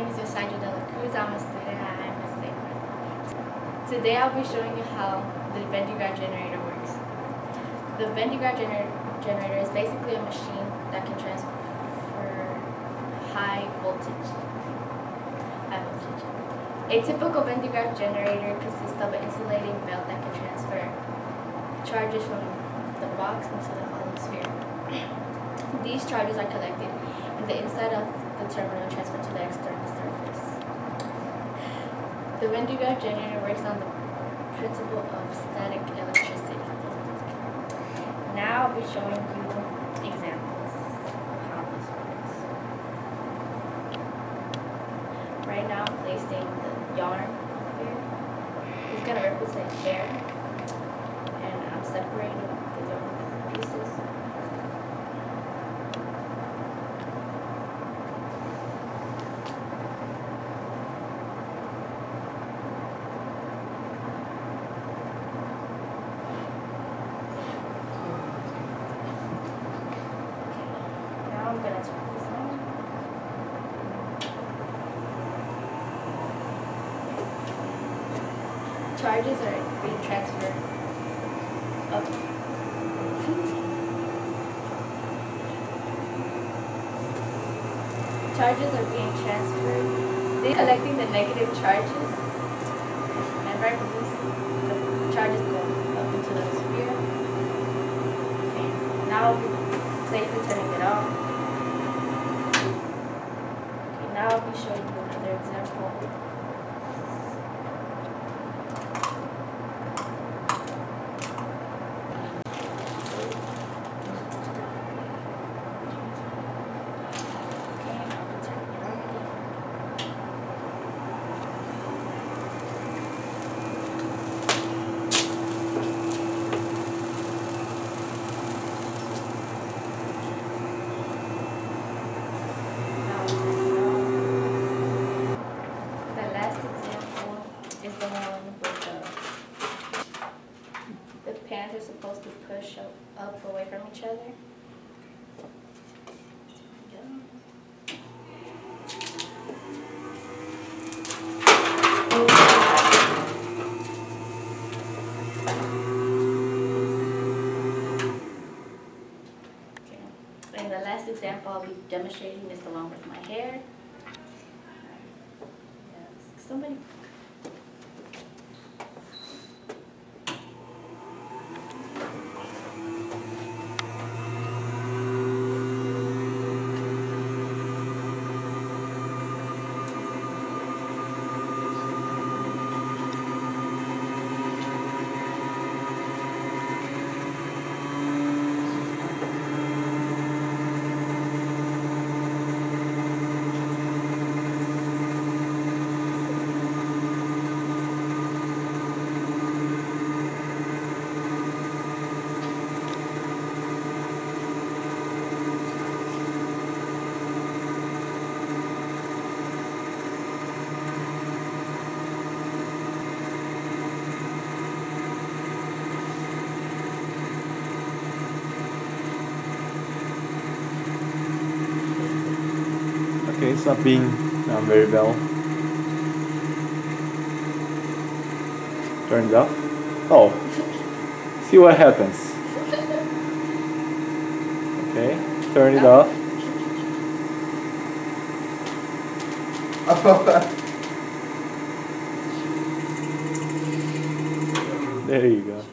name is Yosaidra de la Cruz. I'm a student at IMSA. Today I'll be showing you how the Van de Graaff generator works. The Van de Graaff gener generator is basically a machine that can transfer high voltage. High voltage. A typical Van de Graaff generator consists of an insulating belt that can transfer charges from the box into the hollow sphere. These charges are collected in the inside of the terminal and transferred to the external surface. The Van de Graaff generator works on the principle of static electricity. Now I'll be showing you examples of how this works. Right now I'm placing the yarn here. It's going to represent air. And I'm separating the yarn pieces. Now I'm gonna turn this on. Charges are being transferred up. Charges are being transferred. They're collecting the negative charges. And right this, the charges go up into the sphere. Okay, now we're safely turning it off. Okay, now I'll be showing you another example. Okay, I'll be turning it on again. Now I'll turn it on. The last example is the one with the, the pans are supposed to push away from each other. And the last example I'll be demonstrating this along with my hair. Somebody. It's not being done very well. Turn it off. Oh, see what happens. Okay, turn it off. There you go.